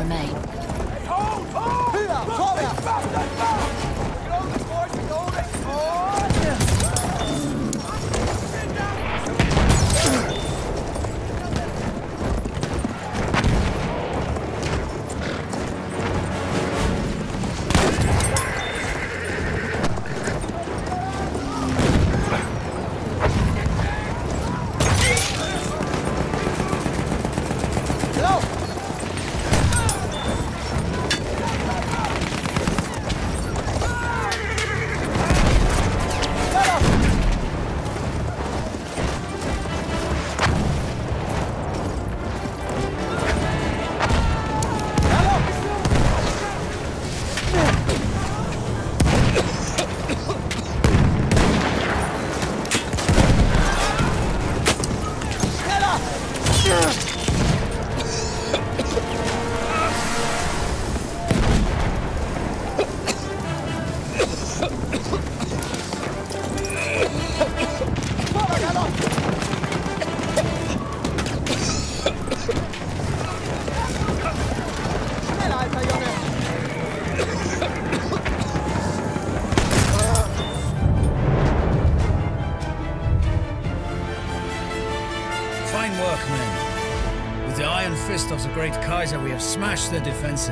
remain. Hold! Hold! Back! Get on the boys, get on it! Schneller, alter Junge! Fine work, men. With the iron fist of the great Kaiser, we have smashed their defenses.